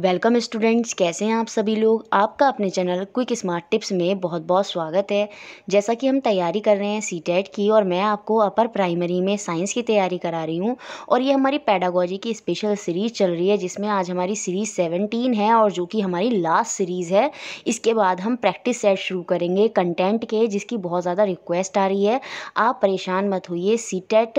Welcome students कैसे हैं आप सभी लोग आपका अपने चैनल क्विक स्मार्ट टिप्स में बहुत बहुत स्वागत है जैसा कि हम तैयारी कर रहे हैं सी टेट e की और मैं आपको अपर प्राइमरी में साइंस की तैयारी करा रही हूं और ये हमारी पैडागोजी की स्पेशल सीरीज़ चल रही है जिसमें आज हमारी सीरीज़ सेवनटीन है और जो कि हमारी लास्ट सीरीज़ है इसके बाद हम प्रैक्टिस सेट शुरू करेंगे कंटेंट के जिसकी बहुत ज़्यादा रिक्वेस्ट आ रही है आप परेशान मत होइए सी टेट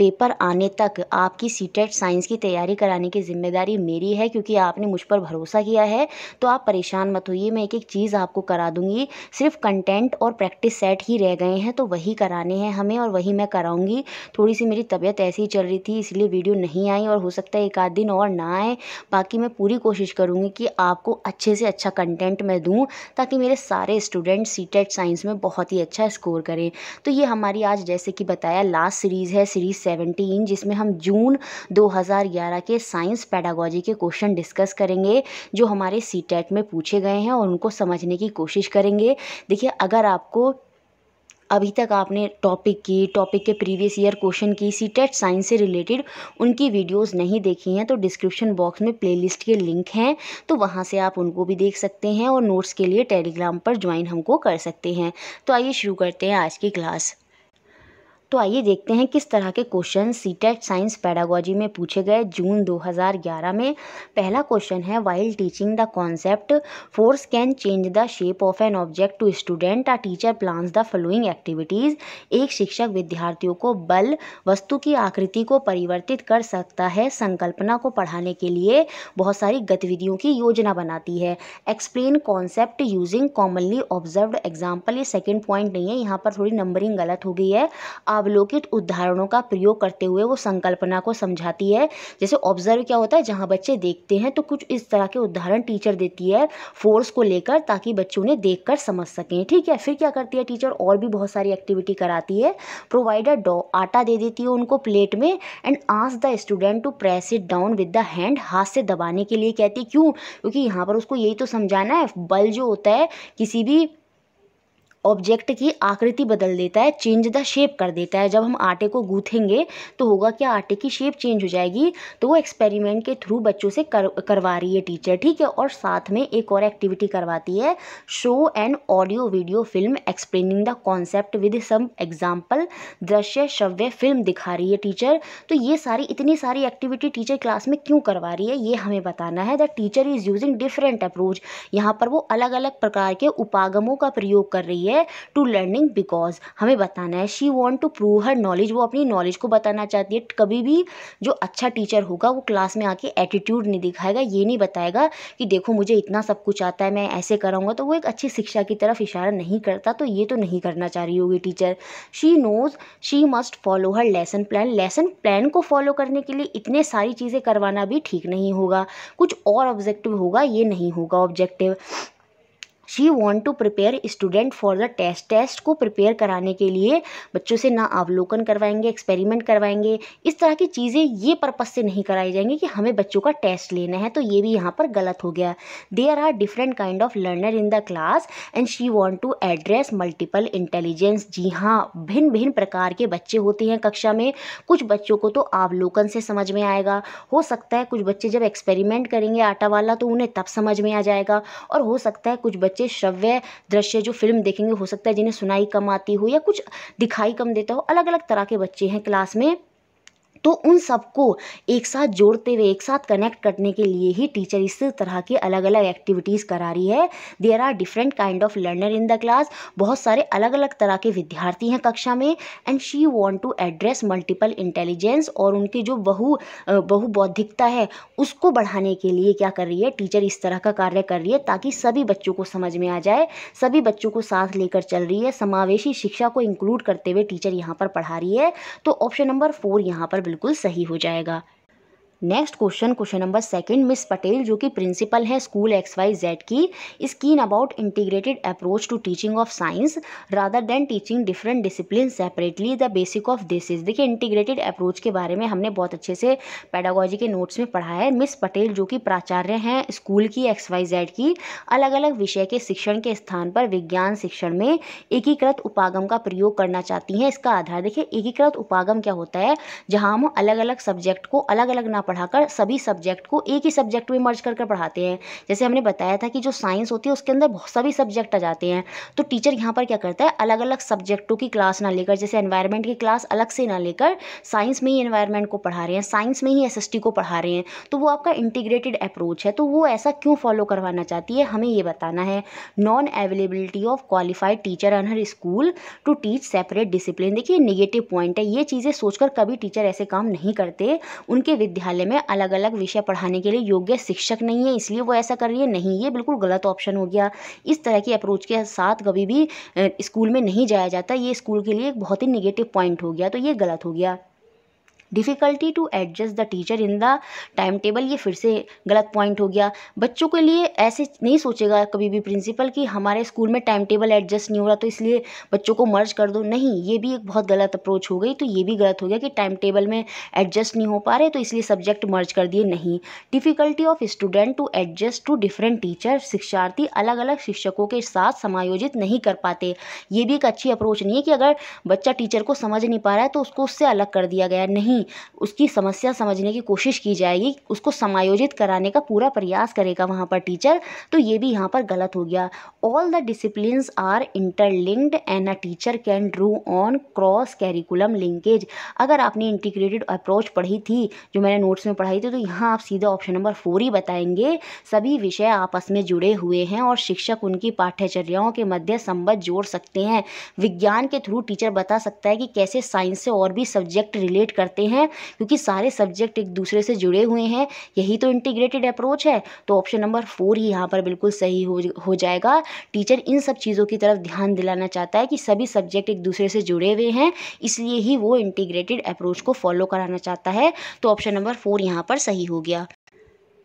पेपर आने तक आपकी सी साइंस e की तैयारी कराने की जिम्मेदारी मेरी है क्योंकि आप आपने मुझ पर भरोसा किया है तो आप परेशान मत होइए मैं एक एक चीज़ आपको करा दूंगी सिर्फ कंटेंट और प्रैक्टिस सेट ही रह गए हैं तो वही कराने हैं हमें और वही मैं कराऊंगी थोड़ी सी मेरी तबीयत ऐसी ही चल रही थी इसलिए वीडियो नहीं आई और हो सकता है एक आध दिन और ना आए बाकी मैं पूरी कोशिश करूँगी कि आपको अच्छे से अच्छा कंटेंट मैं दूँ ताकि मेरे सारे स्टूडेंट सी साइंस में बहुत ही अच्छा स्कोर करें तो ये हमारी आज जैसे कि बताया लास्ट सीरीज़ है सीरीज़ सेवनटीन जिसमें हम जून 2011 के साइंस पैडागोजी के क्वेश्चन डिस्कस डिस्कस करेंगे जो हमारे सी टेट में पूछे गए हैं और उनको समझने की कोशिश करेंगे देखिए अगर आपको अभी तक आपने टॉपिक की टॉपिक के प्रीवियस ईयर क्वेश्चन की सी टेट साइंस से रिलेटेड उनकी वीडियोस नहीं देखी हैं तो डिस्क्रिप्शन बॉक्स में प्लेलिस्ट के लिंक हैं तो वहाँ से आप उनको भी देख सकते हैं और नोट्स के लिए टेलीग्राम पर ज्वाइन हमको कर सकते हैं तो आइए शुरू करते हैं आज की क्लास तो आइए देखते हैं किस तरह के question C TET science pedagogy में पूछे गए जून 2011 में पहला क्वेश्चन है while teaching the concept force can change the shape of an object to student a teacher plans the following activities एक शिक्षक विद्यार्थियों को बल वस्तु की आकृति को परिवर्तित कर सकता है संकल्पना को पढ़ाने के लिए बहुत सारी गतिविधियों की योजना बनाती है explain concept using commonly observe example ये सेकेंड पॉइंट नहीं है यहाँ पर थोड़ी नंबरिंग गलत हो गई है अवलोकित उदाहरणों का प्रयोग करते हुए वो संकल्पना को समझाती है जैसे ऑब्जर्व क्या होता है जहाँ बच्चे देखते हैं तो कुछ इस तरह के उदाहरण टीचर देती है फोर्स को लेकर ताकि बच्चों ने देख कर समझ सकें ठीक है फिर क्या करती है टीचर और भी बहुत सारी एक्टिविटी कराती है प्रोवाइडर डॉ आटा दे देती है उनको प्लेट में and ask the student to press it down with the hand हाथ से दबाने के लिए कहती है क्यों क्योंकि यहाँ पर उसको यही तो समझाना है बल जो होता है किसी भी ऑब्जेक्ट की आकृति बदल देता है चेंज द शेप कर देता है जब हम आटे को गूंथेंगे तो होगा क्या आटे की शेप चेंज हो जाएगी तो वो एक्सपेरिमेंट के थ्रू बच्चों से कर करवा रही है टीचर ठीक है और साथ में एक और एक्टिविटी करवाती है show and audio video film explaining the concept with some example दृश्य श्रव्य फिल्म दिखा रही है टीचर तो ये सारी इतनी सारी एक्टिविटी टीचर क्लास में क्यों करवा रही है ये हमें बताना है the teacher is using different approach यहाँ पर वो अलग अलग प्रकार के उपागमों का प्रयोग कर रही है है टू लर्निंग बिकॉज हमें बताना है she want to prove her knowledge वो अपनी नॉलेज को बताना चाहती है कभी भी जो अच्छा टीचर होगा वो क्लास में आके एटीट्यूड नहीं दिखाएगा ये नहीं बताएगा कि देखो मुझे इतना सब कुछ आता है मैं ऐसे कराऊंगा तो वो एक अच्छी शिक्षा की तरफ इशारा नहीं करता तो ये तो नहीं करना चाह रही होगी teacher she knows she must follow her lesson plan lesson plan को फॉलो करने के लिए इतने सारी चीज़ें करवाना भी ठीक नहीं होगा कुछ और ऑब्जेक्टिव होगा ये नहीं होगा objective she want to prepare student for the test test को प्रिपेयर कराने के लिए बच्चों से ना अवलोकन करवाएंगे एक्सपेरिमेंट करवाएंगे इस तरह की चीज़ें ये पर्पज़ से नहीं कराई जाएंगी कि हमें बच्चों का टेस्ट लेना है तो ये भी यहाँ पर गलत हो गया there are different kind of learner in the class and she want to address multiple intelligence जी हाँ भिन्न भिन्न प्रकार के बच्चे होते हैं कक्षा में कुछ बच्चों को तो अवलोकन से समझ में आएगा हो सकता है कुछ बच्चे जब एक्सपेरिमेंट करेंगे आटा वाला तो उन्हें तब समझ में आ जाएगा और हो सकता है कुछ बच्चे बच्चे श्रव्य दृश्य जो फिल्म देखेंगे हो सकता है जिन्हें सुनाई कम आती हो या कुछ दिखाई कम देता हो अलग अलग तरह के बच्चे हैं क्लास में तो उन सबको एक साथ जोड़ते हुए एक साथ कनेक्ट करने के लिए ही टीचर इस तरह की अलग अलग एक्टिविटीज़ करा रही है there are different kind of learner in the class बहुत सारे अलग अलग तरह के विद्यार्थी हैं कक्षा में and she want to address multiple intelligence और उनकी जो बहु बहुबौद्धिकता है उसको बढ़ाने के लिए क्या कर रही है टीचर इस तरह का कार्य कर रही है ताकि सभी बच्चों को समझ में आ जाए सभी बच्चों को साथ लेकर चल रही है समावेशी शिक्षा को इंक्लूड करते हुए टीचर यहाँ पर पढ़ा रही है तो ऑप्शन नंबर फोर यहाँ पर बिल्कुल सही हो जाएगा next question question number second miss Patel जो कि प्रिंसिपल हैं स्कूल एक्स वाई जेड की is keen about integrated approach to teaching of science rather than teaching different discipline separately the basic of this is देखिए integrated approach के बारे में हमने बहुत अच्छे से पैडागोजी के नोट्स में पढ़ा है मिस पटेल जो कि प्राचार्य हैं स्कूल की एक्स वाई जेड की अलग अलग विषय के शिक्षण के स्थान पर विज्ञान शिक्षण में एकीकृत उपागम का प्रयोग करना चाहती हैं इसका आधार देखिए एकीकृत उपागम क्या होता है जहाँ हम अलग अलग सब्जेक्ट को अलग अलग ना पढ़ाकर सभी सब्जेक्ट को एक ही सब्जेक्ट में मर्ज कर कर पढ़ाते हैं जैसे हमने बताया था कि जो साइंस होती है उसके अंदर सभी सब्जेक्ट आ जाते हैं तो टीचर यहाँ पर क्या करता है अलग अलग सब्जेक्टों की क्लास ना लेकर जैसे एनवायरमेंट की क्लास अलग से ना लेकर साइंस में ही एनवायरमेंट को पढ़ा रहे हैं साइंस में ही एस को पढ़ा रहे हैं तो वो आपका इंटीग्रेटेड अप्रोच है तो वो ऐसा क्यों फॉलो करवाना चाहती है हमें ये बताना है non availability of qualified teacher an her school to teach separate discipline देखिए निगेटिव पॉइंट है ये चीज़ें सोचकर कभी टीचर ऐसे काम नहीं करते उनके विद्यालय विद्यालय में अलग अलग विषय पढ़ाने के लिए योग्य शिक्षक नहीं है इसलिए वो ऐसा कर रही है नहीं ये बिल्कुल गलत ऑप्शन हो गया इस तरह की अप्रोच के साथ कभी भी स्कूल में नहीं जाया जाता ये स्कूल के लिए एक बहुत ही निगेटिव पॉइंट हो गया तो ये गलत हो गया difficulty to adjust the teacher in the time table ये फिर से गलत पॉइंट हो गया बच्चों के लिए ऐसे नहीं सोचेगा कभी भी प्रिंसिपल कि हमारे स्कूल में टाइम टेबल एडजस्ट नहीं हो रहा तो इसलिए बच्चों को मर्ज कर दो नहीं ये भी एक बहुत गलत अप्रोच हो गई तो ये भी गलत हो गया कि टाइम टेबल में एडजस्ट नहीं हो पा रहे तो इसलिए सब्जेक्ट मर्ज कर दिए नहीं difficulty of student to adjust to different teacher शिक्षार्थी अलग अलग शिक्षकों के साथ समायोजित नहीं कर पाते ये भी एक अच्छी अप्रोच नहीं है कि अगर बच्चा टीचर को समझ नहीं पा रहा है तो उसको उससे अलग कर दिया गया नहीं नहीं उसकी समस्या समझने की कोशिश की जाएगी उसको समायोजित कराने का पूरा प्रयास करेगा वहाँ पर टीचर तो ये भी यहाँ पर गलत हो गया all the disciplines are interlinked and a teacher can drew on cross curriculum linkage अगर आपने इंटीग्रेटेड अप्रोच पढ़ी थी जो मैंने नोट्स में पढ़ाई थी तो यहाँ आप सीधा ऑप्शन नंबर फोर ही बताएंगे सभी विषय आपस में जुड़े हुए हैं और शिक्षक उनकी पाठ्यचर्याओं के मध्य संबंध जोड़ सकते हैं विज्ञान के थ्रू टीचर बता सकता है कि कैसे साइंस से और भी सब्जेक्ट रिलेट करते हैं हैं क्योंकि सारे सब्जेक्ट एक दूसरे से जुड़े हुए हैं यही तो इंटीग्रेटेड अप्रोच है तो ऑप्शन नंबर फोर ही यहाँ पर बिल्कुल सही हो हो जाएगा टीचर इन सब चीज़ों की तरफ ध्यान दिलाना चाहता है कि सभी सब्जेक्ट एक दूसरे से जुड़े हुए हैं इसलिए ही वो इंटीग्रेटेड अप्रोच को फॉलो कराना चाहता है तो ऑप्शन नंबर फोर यहाँ पर सही हो गया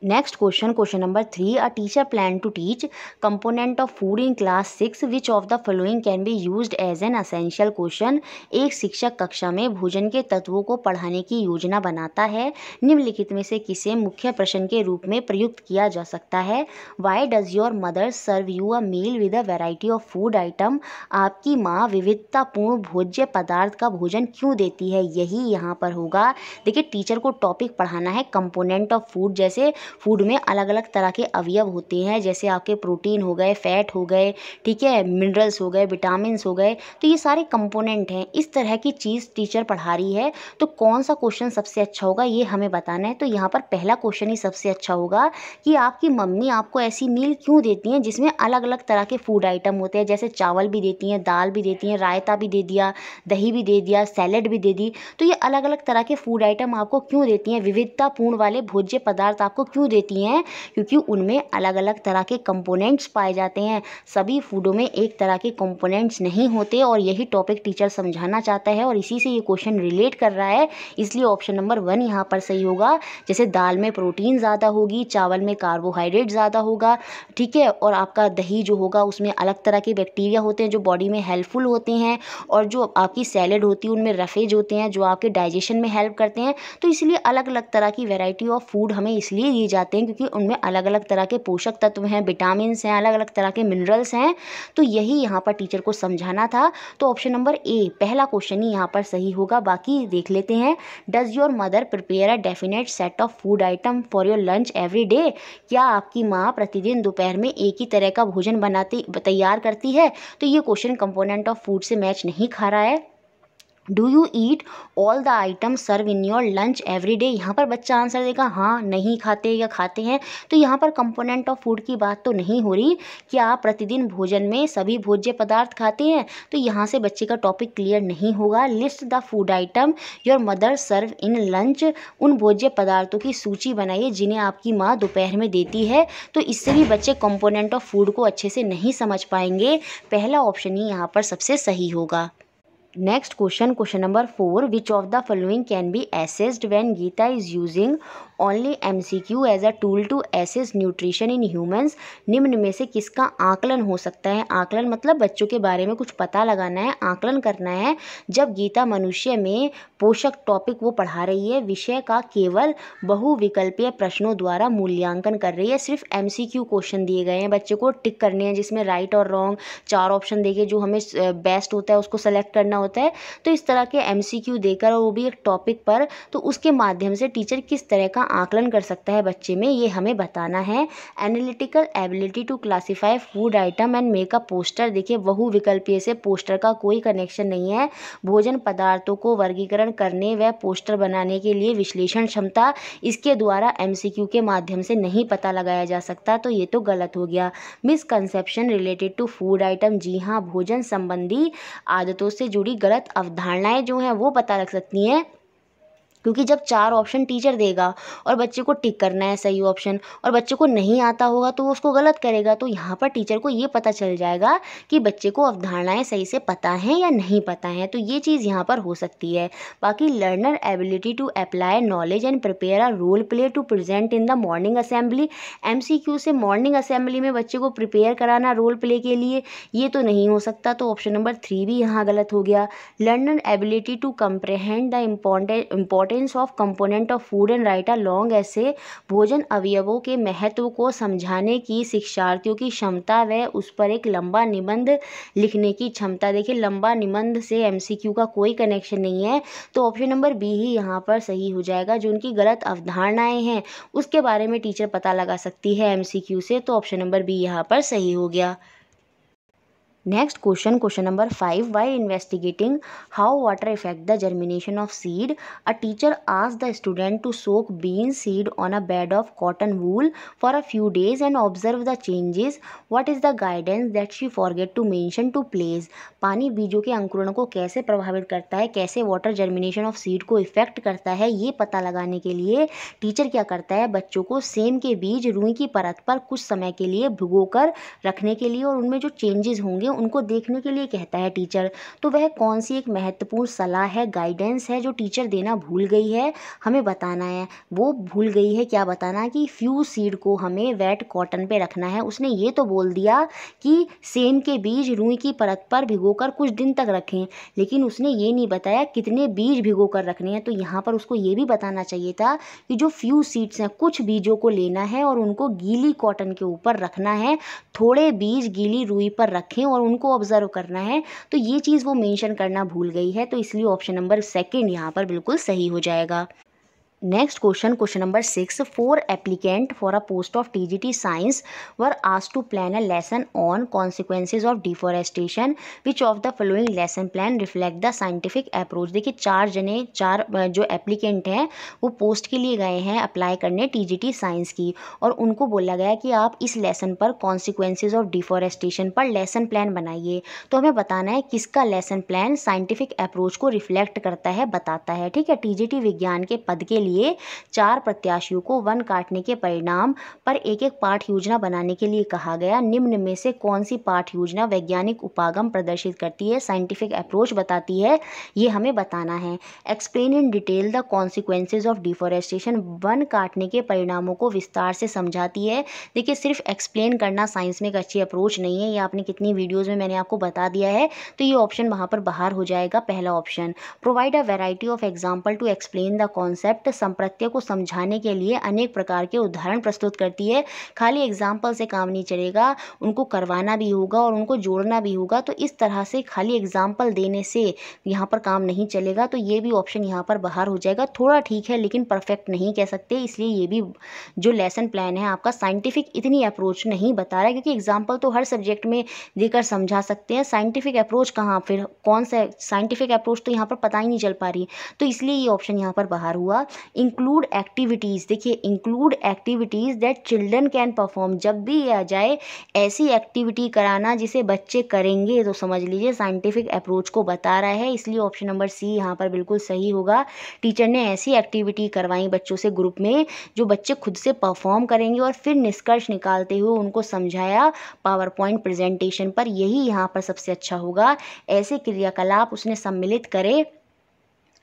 next question question number three a teacher plan to teach component of food in class six which of the following can be used as an essential question एक शिक्षक कक्षा में भोजन के तत्वों को पढ़ाने की योजना बनाता है निम्नलिखित में से किसे मुख्य प्रश्न के रूप में प्रयुक्त किया जा सकता है why does your mother serve you a meal with a variety of food item आपकी माँ विविधतापूर्ण भोज्य पदार्थ का भोजन क्यों देती है यही यहाँ पर होगा देखिए टीचर को टॉपिक पढ़ाना है कंपोनेंट ऑफ फूड जैसे फूड में अलग अलग तरह के अवयव होते हैं जैसे आपके प्रोटीन हो गए फैट हो गए ठीक है मिनरल्स हो गए विटामिन हो गए तो ये सारे कंपोनेंट हैं इस तरह की चीज़ टीचर पढ़ा रही है तो कौन सा क्वेश्चन सबसे अच्छा होगा ये हमें बताना है तो यहाँ पर पहला क्वेश्चन ही सबसे अच्छा होगा कि आपकी मम्मी आपको ऐसी मील क्यों देती हैं जिसमें अलग अलग तरह के फूड आइटम होते हैं जैसे चावल भी देती हैं दाल भी देती हैं रायता भी दे दिया दही भी दे दिया सैलड भी दे दी तो ये अलग अलग तरह के फूड आइटम आपको क्यों देती हैं विविधतापूर्ण वाले भोज्य पदार्थ आपको क्यों देती हैं क्योंकि उनमें अलग अलग तरह के कंपोनेंट्स पाए जाते हैं सभी फूडों में एक तरह के कंपोनेंट्स नहीं होते और यही टॉपिक टीचर समझाना चाहता है और इसी से ये क्वेश्चन रिलेट कर रहा है इसलिए ऑप्शन नंबर वन यहाँ पर सही होगा जैसे दाल में प्रोटीन ज़्यादा होगी चावल में कार्बोहाइड्रेट ज़्यादा होगा ठीक है और आपका दही जो होगा उसमें अलग तरह के बैक्टीरिया होते हैं जो बॉडी में हेल्पफुल होते हैं और जो आपकी सैलड होती है उनमें रफेज होते हैं जो आपके डाइजेशन में हेल्प करते हैं तो इसलिए अलग अलग तरह की वेराइटी ऑफ फूड हमें इसलिए ये दिए जाते हैं क्योंकि उनमें अलग अलग तरह के पोषक तत्व हैं विटामिन हैं अलग अलग तरह के मिनरल्स हैं तो यही यहाँ पर टीचर को समझाना था तो ऑप्शन नंबर ए पहला क्वेश्चन ही यहाँ पर सही होगा बाकी देख लेते हैं does your mother prepare a definite set of food item for your lunch every day क्या आपकी माँ प्रतिदिन दोपहर में एक ही तरह का भोजन बनाती तैयार करती है तो ये क्वेश्चन कंपोनेंट ऑफ फूड से मैच नहीं खा रहा है do you eat all the item serve in your lunch every day यहाँ पर बच्चा आंसर देगा हाँ नहीं खाते या खाते हैं तो यहाँ पर कंपोनेंट ऑफ फूड की बात तो नहीं हो रही कि आप प्रतिदिन भोजन में सभी भोज्य पदार्थ खाते हैं तो यहाँ से बच्चे का टॉपिक क्लियर नहीं होगा list the food item your mother serve in lunch उन भोज्य पदार्थों की सूची बनाइए जिन्हें आपकी माँ दोपहर में देती है तो इससे भी बच्चे कंपोनेंट ऑफ फूड को अच्छे से नहीं समझ पाएंगे पहला ऑप्शन ही यहाँ पर सबसे सही होगा Next question number 4. Which of the following can be assessed when Gita is using only M C Q as a tool to assess nutrition in humans निम्न में से किसका आकलन हो सकता है आकलन मतलब बच्चों के बारे में कुछ पता लगाना है आकलन करना है जब गीता मनुष्य में पोषक टॉपिक वो पढ़ा रही है विषय का केवल बहुविकल्पीय प्रश्नों द्वारा मूल्यांकन कर रही है सिर्फ एम सी क्यू क्वेश्चन दिए गए हैं बच्चों को टिक करने हैं जिसमें राइट और रॉन्ग चार ऑप्शन देके जो हमें बेस्ट होता है उसको सेलेक्ट करना होता है तो इस तरह के एम सी क्यू देकर और वो भी एक टॉपिक पर तो उसके माध्यम से टीचर किस तरह का आकलन कर सकता है बच्चे में ये हमें बताना है analytical ability to classify food item and make up poster देखिए बहुविकल्पीय से पोस्टर का कोई कनेक्शन नहीं है भोजन पदार्थों को वर्गीकरण करने व पोस्टर बनाने के लिए विश्लेषण क्षमता इसके द्वारा एम के माध्यम से नहीं पता लगाया जा सकता तो ये तो गलत हो गया misconception related to food item जी हाँ भोजन संबंधी आदतों से जुड़ी गलत अवधारणाएँ जो हैं वो पता लग सकती हैं क्योंकि जब चार ऑप्शन टीचर देगा और बच्चे को टिक करना है सही ऑप्शन और बच्चे को नहीं आता होगा तो वो उसको गलत करेगा तो यहाँ पर टीचर को ये पता चल जाएगा कि बच्चे को अवधारणाएँ सही से पता हैं या नहीं पता हैं तो ये चीज़ यहाँ पर हो सकती है बाकी learner ability to apply knowledge and prepare a role play to present in the morning assembly M से मॉर्निंग असेंबली में बच्चे को प्रिपेयर कराना रोल प्ले के लिए ये तो नहीं हो सकता तो ऑप्शन नंबर थ्री भी यहाँ गलत हो गया learner ability to comprehend the important importance of component of food and write a long essay भोजन अवयवों के महत्व को समझाने की शिक्षार्थियों की क्षमता व उस पर एक लंबा निबंध लिखने की क्षमता देखिए लंबा निबंध से एम का कोई कनेक्शन नहीं है तो ऑप्शन नंबर बी ही यहाँ पर सही हो जाएगा जो उनकी गलत अवधारणाएँ हैं उसके बारे में टीचर पता लगा सकती है एम से तो ऑप्शन नंबर बी यहाँ पर सही हो गया next question question number five why investigating how water effect the germination of seed a teacher आज the student to soak bean seed on a bed of cotton wool for a few days and observe the changes what is the guidance that she forget to mention to place पानी बीजों के अंकुरण को कैसे प्रभावित करता है कैसे वाटर जर्मिनेशन ऑफ सीड को इफेक्ट करता है ये पता लगाने के लिए टीचर क्या करता है बच्चों को सेम के बीज रुई की परत पर कुछ समय के लिए भुगो कर रखने के लिए और उनमें जो चेंजेस होंगे उनको देखने के लिए कहता है टीचर तो वह कौन सी एक महत्वपूर्ण सलाह है गाइडेंस है जो टीचर देना भूल गई है हमें बताना है वो भूल गई है क्या बताना कि फ्यू सीड को हमें वेट कॉटन पे रखना है उसने ये तो बोल दिया कि सेम के बीज रुई की परत पर भिगो कुछ दिन तक रखें लेकिन उसने ये नहीं बताया कितने बीज भिगो कर रखने हैं तो यहाँ पर उसको ये भी बताना चाहिए था कि जो फ्यू सीड्स हैं कुछ बीजों को लेना है और उनको गीली कॉटन के ऊपर रखना है थोड़े बीज गीली रुई पर रखें और उनको ऑब्जर्व करना है तो ये चीज़ वो मेंशन करना भूल गई है तो इसलिए ऑप्शन नंबर सेकंड यहाँ पर बिल्कुल सही हो जाएगा next question question number six four applicant for a post of TGT science were ask to plan a lesson on consequences of deforestation which of the following lesson plan reflect the scientific approach देखिए चार जने चार जो applicant हैं वो post के लिए गए हैं अप्लाई करने टी साइंस की और उनको बोला गया कि आप इस लेसन पर कॉन्सिक्वेंसेज ऑफ डिफॉरेस्टेशन पर लेसन प्लान बनाइए तो हमें बताना है किसका लेसन प्लान साइंटिफिक अप्रोच को रिफ्लेक्ट करता है बताता है ठीक है टी विज्ञान के पद के लिए लिए चार प्रत्याशियों को वन काटने के परिणाम पर एक एक पाठ योजना बनाने के लिए कहा गया निम्न में से कौन सी पाठ योजना वैज्ञानिक उपागम प्रदर्शित करती है साइंटिफिक अप्रोच बताती है ये हमें बताना है explain in detail the consequences of deforestation one काटने के परिणामों को विस्तार से समझाती है देखिए सिर्फ एक्सप्लेन करना साइंस में एक अच्छी अप्रोच नहीं है ये आपने कितनी वीडियोज़ में मैंने आपको बता दिया है तो ये ऑप्शन वहाँ पर बाहर हो जाएगा पहला option provide a variety of example to explain the concept संप्रत्यय को समझाने के लिए अनेक प्रकार के उदाहरण प्रस्तुत करती है खाली एग्जाम्पल से काम नहीं चलेगा उनको करवाना भी होगा और उनको जोड़ना भी होगा तो इस तरह से खाली एग्जाम्पल देने से यहाँ पर काम नहीं चलेगा तो ये भी ऑप्शन यहाँ पर बाहर हो जाएगा थोड़ा ठीक है लेकिन परफेक्ट नहीं कह सकते इसलिए ये भी जो लेसन प्लान है आपका साइंटिफिक इतनी अप्रोच नहीं बता रहा है क्योंकि एग्जाम्पल तो हर सब्जेक्ट में देकर समझा सकते हैं साइंटिफिक अप्रोच कहाँ फिर कौन सा साइंटिफिक अप्रोच तो यहाँ पर पता ही नहीं चल पा रही तो इसलिए ये ऑप्शन यहाँ पर बाहर हुआ इंक्लूड एक्टिविटीज़ देखिए include activities that children can perform जब भी आ जाए ऐसी एक्टिविटी कराना जिसे बच्चे करेंगे तो समझ लीजिए साइंटिफिक अप्रोच को बता रहा है इसलिए ऑप्शन नंबर सी यहाँ पर बिल्कुल सही होगा टीचर ने ऐसी एक्टिविटी करवाई बच्चों से ग्रुप में जो बच्चे खुद से परफॉर्म करेंगे और फिर निष्कर्ष निकालते हुए उनको समझाया पावर पॉइंट प्रेजेंटेशन पर यही यहाँ पर सबसे अच्छा होगा ऐसे क्रियाकलाप उसने सम्मिलित करे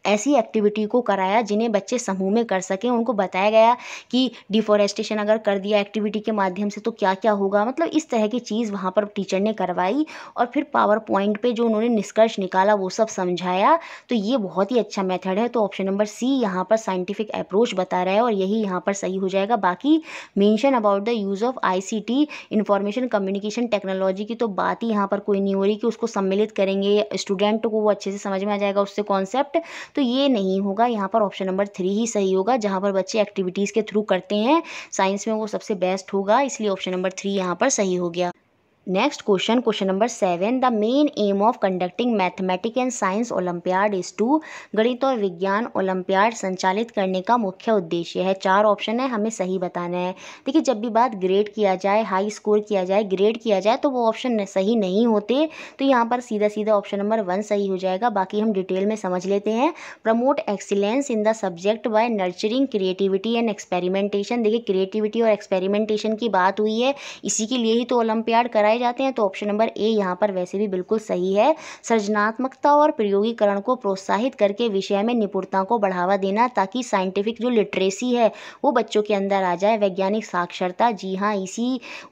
ऐसी एक्टिविटी को कराया जिन्हें बच्चे समूह में कर सकें उनको बताया गया कि डिफॉरेस्टेशन अगर कर दिया एक्टिविटी के माध्यम से तो क्या क्या होगा मतलब इस तरह की चीज़ वहाँ पर टीचर ने करवाई और फिर पावर पॉइंट पे जो उन्होंने निष्कर्ष निकाला वो सब समझाया तो ये बहुत ही अच्छा मेथड है तो ऑप्शन नंबर सी यहाँ पर साइंटिफिक अप्रोच बता रहा है और यही यहाँ पर सही हो जाएगा बाकी mention about the use of ICT information communication technology की तो बात ही यहाँ पर कोई नहीं हो रही कि उसको सम्मिलित करेंगे स्टूडेंट को वो अच्छे से समझ में आ जाएगा उससे कॉन्सेप्ट तो ये नहीं होगा यहाँ पर ऑप्शन नंबर थ्री ही सही होगा जहाँ पर बच्चे एक्टिविटीज़ के थ्रू करते हैं साइंस में वो सबसे बेस्ट होगा इसलिए ऑप्शन नंबर थ्री यहाँ पर सही हो गया next question question number seven the main aim of conducting mathematic and science olympiad is to गणित और विज्ञान ओलंपियाड संचालित करने का मुख्य उद्देश्य है चार ऑप्शन है हमें सही बताना है देखिए जब भी बात ग्रेड किया जाए हाई स्कोर किया जाए ग्रेड किया जाए तो वो ऑप्शन सही नहीं होते तो यहाँ पर सीधा सीधा ऑप्शन नंबर वन सही हो जाएगा बाकी हम डिटेल में समझ लेते हैं promote excellence in the subject by nurturing creativity and experimentation देखिए क्रिएटिविटी और एक्सपेरिमेंटेशन की बात हुई है इसी के लिए ही तो ओलंपियाड कराए जाते हैं तो ऑप्शन नंबर ए यहाँ पर वैसे भी बिल्कुल सही है सृजनात्मकता और प्रयोगीकरण को प्रोत्साहित करके विषय में निपुणता को बढ़ावा देना ताकि साइंटिफिक जो लिटरेसी है वो बच्चों के अंदर आ जाए वैज्ञानिक साक्षरता जी हाँ इसी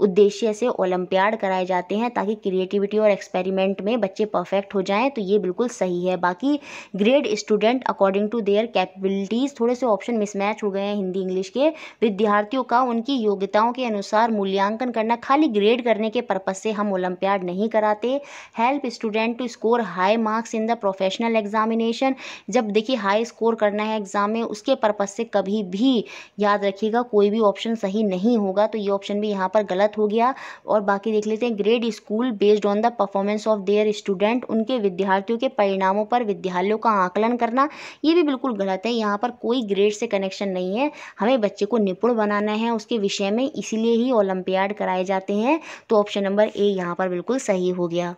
उद्देश्य से ओलंपियाड कराए जाते हैं ताकि क्रिएटिविटी और एक्सपेरिमेंट में बच्चे परफेक्ट हो जाएँ तो ये बिल्कुल सही है बाकी grade student according to their capabilities थोड़े से ऑप्शन मिसमैच हो गए हैं हिंदी इंग्लिश के विद्यार्थियों का उनकी योग्यताओं के अनुसार मूल्यांकन करना खाली ग्रेड करने के पर्पज पर्पज़ से हम ओलंपियाड नहीं कराते help student to score high marks in the professional examination जब देखिए हाई स्कोर करना है एग्ज़ाम में उसके पर्पज़ से कभी भी याद रखिएगा कोई भी ऑप्शन सही नहीं होगा तो ये ऑप्शन भी यहाँ पर गलत हो गया और बाकी देख लेते हैं grade school based on the performance of their student उनके विद्यार्थियों के परिणामों पर विद्यालयों का आकलन करना ये भी बिल्कुल गलत है यहाँ पर कोई ग्रेड से कनेक्शन नहीं है हमें बच्चे को निपुण बनाना है उसके विषय में इसीलिए ही ओलंपियाड कराए जाते हैं तो ऑप्शन नंबर नंबर ए यहाँ पर बिल्कुल सही हो गया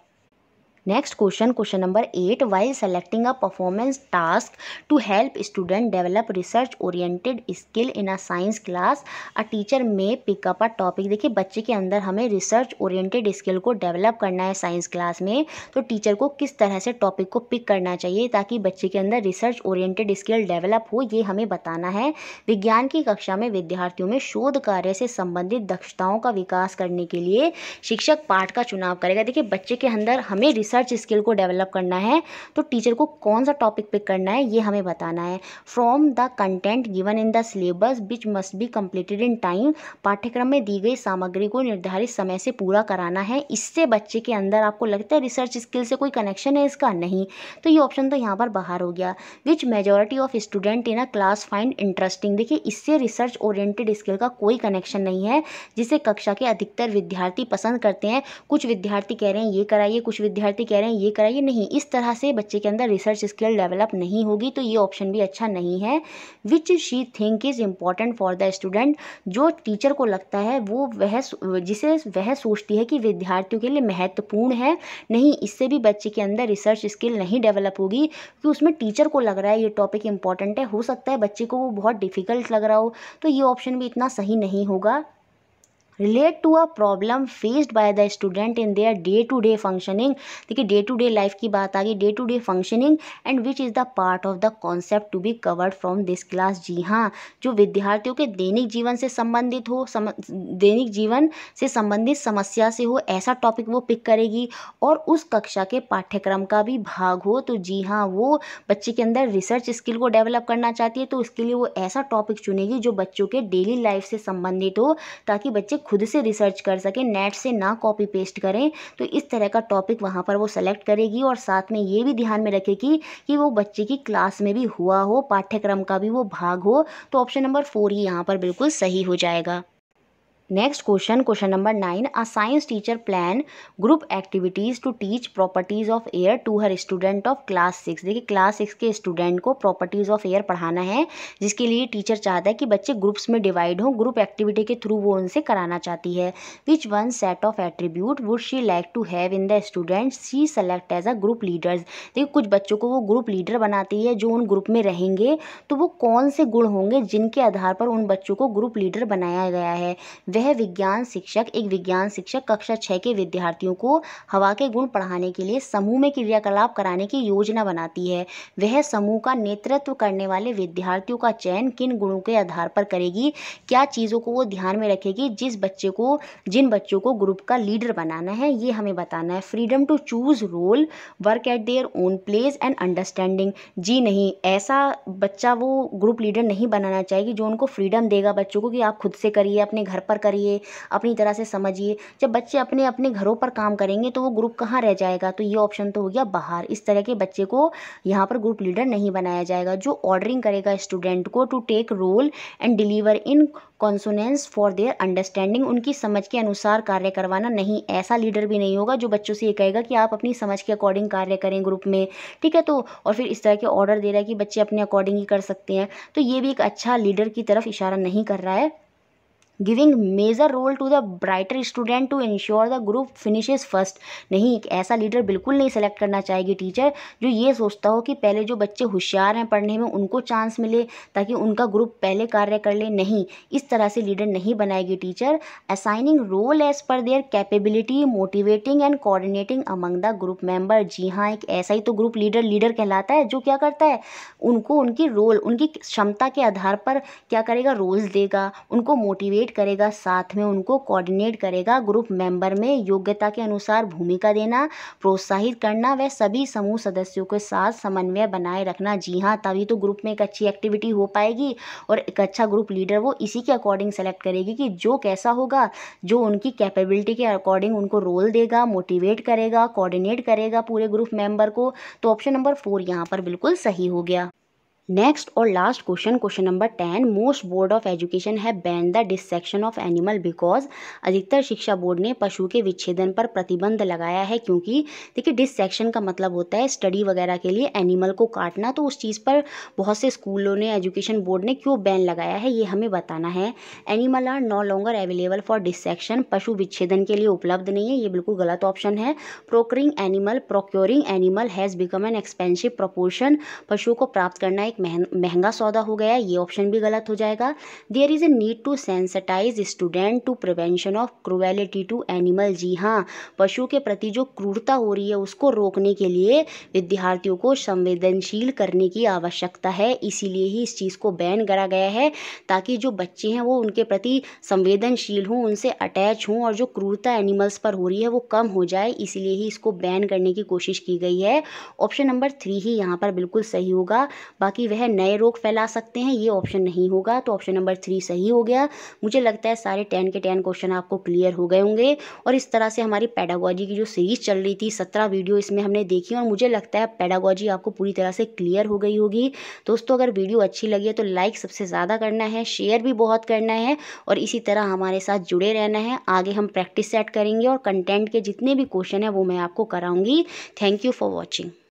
next question question number eight while selecting a performance task to help student develop research oriented skill in a science class a teacher may pick up a topic देखिए बच्चे के अंदर हमें रिसर्च ओरिएंटेड स्किल को develop करना है science class में तो टीचर को किस तरह से टॉपिक को पिक करना चाहिए ताकि बच्चे के अंदर रिसर्च ओरिएंटेड स्किल डेवलप हो ये हमें बताना है विज्ञान की कक्षा में विद्यार्थियों में शोध कार्य से संबंधित दक्षताओं का विकास करने के लिए शिक्षक पाठ का चुनाव करेगा देखिए बच्चे के अंदर हमें रिसर्च स्किल को डेवलप करना है तो टीचर को कौन सा टॉपिक पिक करना है ये हमें बताना है from the content given in the syllabus which must be completed in time पाठ्यक्रम में दी गई सामग्री को निर्धारित समय से पूरा कराना है इससे बच्चे के अंदर आपको लगता है रिसर्च स्किल से कोई कनेक्शन है इसका नहीं तो ये ऑप्शन तो यहाँ पर बाहर हो गया which majority of student in a class find interesting देखिए इससे रिसर्च ओरिएंटेड स्किल का कोई कनेक्शन नहीं है जिसे कक्षा के अधिकतर विद्यार्थी पसंद करते हैं कुछ विद्यार्थी कह रहे हैं ये कराइए कुछ विद्यार्थी गलती कह रहे हैं ये कराइए नहीं इस तरह से बच्चे के अंदर रिसर्च स्किल डेवलप नहीं होगी तो ये ऑप्शन भी अच्छा नहीं है which she think is important for the student जो टीचर को लगता है वो वह जिसे वह सोचती है कि विद्यार्थियों के लिए महत्वपूर्ण है नहीं इससे भी बच्चे के अंदर रिसर्च स्किल नहीं डेवलप होगी कि उसमें टीचर को लग रहा है ये टॉपिक इंपॉर्टेंट है हो सकता है बच्चे को वो बहुत डिफ़िकल्ट लग रहा हो तो ये ऑप्शन भी इतना सही नहीं होगा relate to a problem faced by the student in their day to day functioning देखिए डे टू डे लाइफ की बात आ गई day to day functioning and which is the part of the concept to be covered from this class जी हाँ जो विद्यार्थियों के दैनिक जीवन से संबंधित हो सम दैनिक जीवन से संबंधित समस्या से हो ऐसा टॉपिक वो पिक करेगी और उस कक्षा के पाठ्यक्रम का भी भाग हो तो जी हाँ वो बच्चे के अंदर रिसर्च स्किल को डेवलप करना चाहती है तो उसके लिए वो ऐसा टॉपिक चुनेगी जो बच्चों के डेली लाइफ से संबंधित हो ताकि बच्चे खुद से रिसर्च कर सकें नेट से ना कॉपी पेस्ट करें तो इस तरह का टॉपिक वहाँ पर वो सेलेक्ट करेगी और साथ में ये भी ध्यान में रखेगी कि वो बच्चे की क्लास में भी हुआ हो पाठ्यक्रम का भी वो भाग हो तो ऑप्शन नंबर फोर ही यहाँ पर बिल्कुल सही हो जाएगा next question question number nine a science teacher plan group activities to teach properties of air to her student of class six देखिए क्लास सिक्स के स्टूडेंट को प्रॉपर्टीज़ ऑफ एयर पढ़ाना है जिसके लिए टीचर चाहता है कि बच्चे ग्रुप्स में डिवाइड हों ग्रुप एक्टिविटी के थ्रू वो उनसे कराना चाहती है which one set of attribute would she like to have in the student she select as a group leaders देखिए कुछ बच्चों को वो ग्रुप लीडर बनाती है जो उन ग्रुप में रहेंगे तो वो कौन से गुण होंगे जिनके आधार पर उन बच्चों को ग्रुप लीडर बनाया गया है वह वह विज्ञान शिक्षक एक विज्ञान शिक्षक कक्षा छः के विद्यार्थियों को हवा के गुण पढ़ाने के लिए समूह में क्रियाकलाप कराने की योजना बनाती है वह समूह का नेतृत्व करने वाले विद्यार्थियों का चयन किन गुणों के आधार पर करेगी क्या चीज़ों को वो ध्यान में रखेगी जिस बच्चे को जिन बच्चों को ग्रुप का लीडर बनाना है ये हमें बताना है freedom to choose role work at their own place and understanding जी नहीं ऐसा बच्चा वो ग्रुप लीडर नहीं बनाना चाहिए जो उनको फ्रीडम देगा बच्चों को कि आप खुद से करिए अपने घर पर करें करिए अपनी तरह से समझिए जब बच्चे अपने अपने घरों पर काम करेंगे तो वो ग्रुप कहाँ रह जाएगा तो ये ऑप्शन तो हो गया बाहर इस तरह के बच्चे को यहाँ पर ग्रुप लीडर नहीं बनाया जाएगा जो ऑर्डरिंग करेगा स्टूडेंट को to take role and deliver in consonance for their understanding उनकी समझ के अनुसार कार्य करवाना नहीं ऐसा लीडर भी नहीं होगा जो बच्चों से ये कहेगा कि आप अपनी समझ के अकॉर्डिंग कार्य करें ग्रुप में ठीक है तो और फिर इस तरह के ऑर्डर दे रहा है कि बच्चे अपने अकॉर्डिंग ही कर सकते हैं तो ये भी एक अच्छा लीडर की तरफ इशारा नहीं कर रहा है giving major role to the brighter student to ensure the group finishes first नहीं एक ऐसा लीडर बिल्कुल नहीं सेलेक्ट करना चाहेगी टीचर जो ये सोचता हो कि पहले जो बच्चे होशियार हैं पढ़ने में उनको चांस मिले ताकि उनका ग्रुप पहले कार्य कर ले नहीं इस तरह से लीडर नहीं बनाएगी teacher assigning role as per their capability motivating and coordinating among the group member जी हाँ एक ऐसा ही तो ग्रुप लीडर लीडर कहलाता है जो क्या करता है उनको उनकी रोल उनकी क्षमता के आधार पर क्या करेगा रोल्स देगा उनको मोटिवेट करेगा साथ में उनको कोऑर्डिनेट करेगा ग्रुप मेंबर में योग्यता के अनुसार भूमिका देना प्रोत्साहित करना वह सभी समूह सदस्यों के साथ समन्वय बनाए रखना जी हाँ तभी तो ग्रुप में एक अच्छी एक्टिविटी हो पाएगी और एक अच्छा ग्रुप लीडर वो इसी के अकॉर्डिंग सेलेक्ट करेगी कि जो कैसा होगा जो उनकी कैपेबिलिटी के अकॉर्डिंग उनको रोल देगा मोटिवेट करेगा कोऑर्डिनेट करेगा पूरे ग्रुप मेंबर को तो ऑप्शन नंबर फोर यहाँ पर बिल्कुल सही हो गया नेक्स्ट और last question question number ten most board of education have ban the dissection of animal because अधिकतर शिक्षा बोर्ड ने पशु के विच्छेदन पर प्रतिबंध लगाया है क्योंकि देखिए डिसेक्शन का मतलब होता है स्टडी वगैरह के लिए एनिमल को काटना तो उस चीज़ पर बहुत से स्कूलों ने एजुकेशन बोर्ड ने क्यों बैन लगाया है ये हमें बताना है animal are no longer available for dissection पशु विच्छेदन के लिए उपलब्ध नहीं है ये बिल्कुल गलत ऑप्शन है procuring animal procuring animal has become an expensive proportion पशु को प्राप्त करना एक महंगा सौदा हो गया ये ऑप्शन भी गलत हो जाएगा there is a need to sensitize student to prevention of cruelty to animal जी हाँ पशु के प्रति जो क्रूरता हो रही है उसको रोकने के लिए विद्यार्थियों को संवेदनशील करने की आवश्यकता है इसीलिए ही इस चीज़ को बैन करा गया है ताकि जो बच्चे हैं वो उनके प्रति संवेदनशील हों उनसे अटैच हों और जो क्रूरता एनिमल्स पर हो रही है वो कम हो जाए इसीलिए ही इसको बैन करने की कोशिश की गई है ऑप्शन नंबर थ्री ही यहाँ पर बिल्कुल सही होगा बाकी कि वह नए रोग फैला सकते हैं ये ऑप्शन नहीं होगा तो ऑप्शन नंबर थ्री सही हो गया मुझे लगता है सारे टेन के टेन क्वेश्चन आपको क्लियर हो गए होंगे और इस तरह से हमारी पैडागोजी की जो सीरीज़ चल रही थी सत्रह वीडियो इसमें हमने देखी और मुझे लगता है पैडागोजी आपको पूरी तरह से क्लियर हो गई होगी दोस्तों अगर वीडियो अच्छी लगी है तो लाइक सबसे ज़्यादा करना है शेयर भी बहुत करना है और इसी तरह हमारे साथ जुड़े रहना है आगे हम प्रैक्टिस सेट करेंगे और कंटेंट के जितने भी क्वेश्चन हैं वो मैं आपको कराऊंगी थैंक यू फॉर वॉचिंग